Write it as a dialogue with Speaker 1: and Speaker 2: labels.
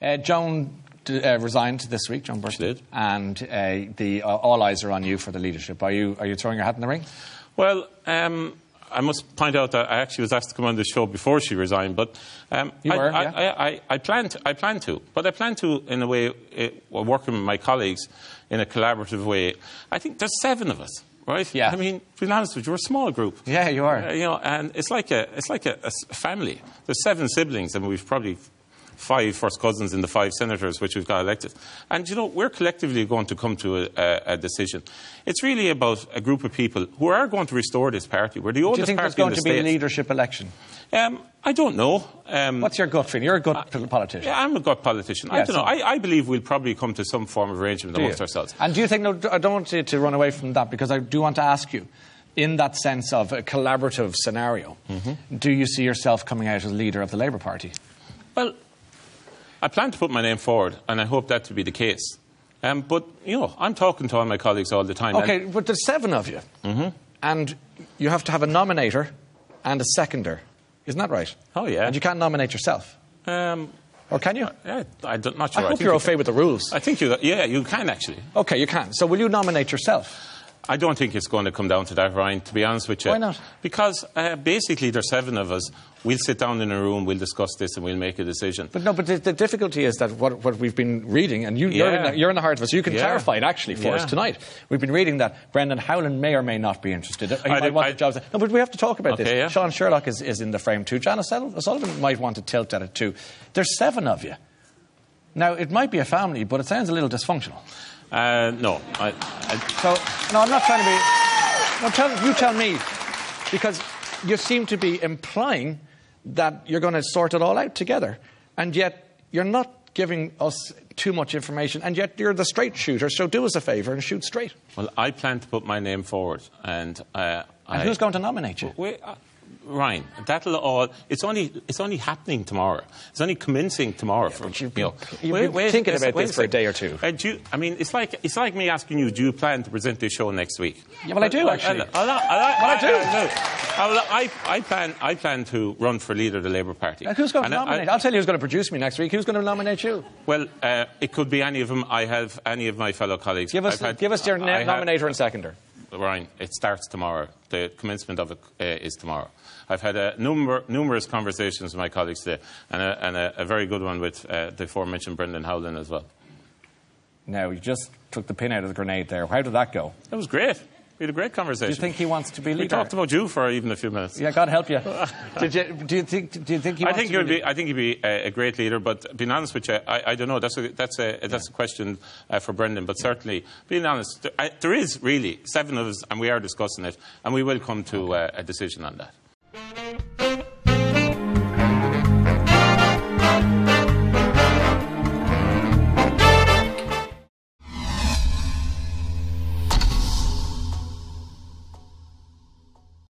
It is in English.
Speaker 1: Uh, Joan d- uh, resigned this week, Joan Burton.
Speaker 2: did.
Speaker 1: And uh, the, uh, all eyes are on you for the leadership. Are you, are you throwing your hat in the ring?
Speaker 2: Well, um, I must point out that I actually was asked to come on the show before she resigned, but um,
Speaker 1: You
Speaker 2: I,
Speaker 1: were,
Speaker 2: I,
Speaker 1: yeah.
Speaker 2: I, I, I plan to. I plan to, but I plan to in a way, uh, working with my colleagues in a collaborative way. I think there's seven of us, right?
Speaker 1: Yeah.
Speaker 2: I mean, to be honest with you, we're a small group.
Speaker 1: Yeah, you are.
Speaker 2: Uh, you know, and it's like a it's like a, a family. There's seven siblings, and we've probably five first cousins in the five senators which we've got elected. And you know, we're collectively going to come to a, a, a decision. It's really about a group of people who are going to restore this party. We're the
Speaker 1: Do you
Speaker 2: oldest
Speaker 1: think
Speaker 2: party
Speaker 1: there's going
Speaker 2: the
Speaker 1: to be a leadership election?
Speaker 2: Um, I don't know. Um,
Speaker 1: What's your gut feeling? You're a good pol- politician.
Speaker 2: yeah, I'm a gut politician. I don't
Speaker 1: so-
Speaker 2: know. I, I believe we'll probably come to some form of arrangement amongst ourselves.
Speaker 1: And do you think, no, I don't want you to run away from that because I do want to ask you, in that sense of a collaborative scenario,
Speaker 2: Mm-hmm.
Speaker 1: do you see yourself coming out as leader of the Labour Party?
Speaker 2: Well, I plan to put my name forward, and I hope that to be the case. Um, but, you know, I'm talking to all my colleagues all the time.
Speaker 1: Okay, but there's seven of you. Mm-hmm. And you have to have a nominator and a seconder. Isn't that right?
Speaker 2: Oh, yeah.
Speaker 1: And you can't nominate yourself.
Speaker 2: um,
Speaker 1: Or can you?
Speaker 2: yeah, I don't, sure.
Speaker 1: I hope you're okay
Speaker 2: can-
Speaker 1: with the rules.
Speaker 2: I think you, yeah, you can actually.
Speaker 1: Okay, you can. So will you nominate yourself?
Speaker 2: I don't think it's going to come down to that, Ryan, to be honest with you.
Speaker 1: Why not?
Speaker 2: Because uh, basically there's seven of us. We'll sit down in a room, we'll discuss this, and we'll make a decision.
Speaker 1: But no, but the, the difficulty is that what, what we've been reading, and you, you're, in
Speaker 2: Yeah.
Speaker 1: in the heart of it, so you can
Speaker 2: Yeah.
Speaker 1: clarify it actually for us tonight. We've been reading that Brendan Howlin may or may not be interested. He might
Speaker 2: did-
Speaker 1: want
Speaker 2: I-
Speaker 1: jobs. No, but we have to talk about
Speaker 2: Okay,
Speaker 1: this.
Speaker 2: yeah.
Speaker 1: Sean Sherlock is, is in the frame too. Janice O'Sullivan might want to tilt at it too. There's seven of you. Now, it might be a family, but it sounds a little dysfunctional.
Speaker 2: Uh, no, I, I,
Speaker 1: So, no, I'm not trying to be. No, tell, you tell me, because you seem to be implying that you're going to sort it all out together, and yet you're not giving us too much information, and yet you're the straight shooter. So do us a favour and shoot straight.
Speaker 2: well, I plan to put my name forward, and uh,
Speaker 1: And
Speaker 2: I,
Speaker 1: who's going to nominate you?
Speaker 2: Uh, Ryan, that'll all. It's only. It's only happening tomorrow. It's only commencing tomorrow. for,
Speaker 1: but you've
Speaker 2: you know.
Speaker 1: you've been thinking about
Speaker 2: wait
Speaker 1: this for a day or two.
Speaker 2: Uh, you, I mean, it's like it's like me asking you, do you plan to present this show next week?
Speaker 1: Yeah, well, I do, uh, uh, uh,
Speaker 2: Well,
Speaker 1: actually.
Speaker 2: I, I, I,
Speaker 1: I do.
Speaker 2: I, I, I plan. I plan to run for leader of the Labour Party.
Speaker 1: And who's going to
Speaker 2: And
Speaker 1: nominate?
Speaker 2: I,
Speaker 1: I'll tell you who's going to produce me next week. Who's going to nominate you?
Speaker 2: well, uh, it could be any of them. I have any of my fellow colleagues.
Speaker 1: Give us,
Speaker 2: I've had-
Speaker 1: give us your na-
Speaker 2: have-
Speaker 1: nominator and seconder.
Speaker 2: Ryan, it starts tomorrow. The commencement of it uh, is tomorrow. I've had a number, numerous conversations with my colleagues today, and a, and a, a very good one with uh, the aforementioned Brendan Howlin as well.
Speaker 1: Now, you just took the pin out of the grenade there. How did that go?
Speaker 2: It was great. We had a great conversation.
Speaker 1: Do you think he wants to be leader?
Speaker 2: we talked about you for even a few minutes.
Speaker 1: Yeah, God help you. You do you think? Do you think he?
Speaker 2: I think he
Speaker 1: would
Speaker 2: be. I think he'd be a, a great leader. But being honest with you, I, I don't know. That's a that's a that's a question uh, for Brendan. But certainly, being honest, there, I, there is really seven of us, and we are discussing it, and we will come to uh, a decision on that.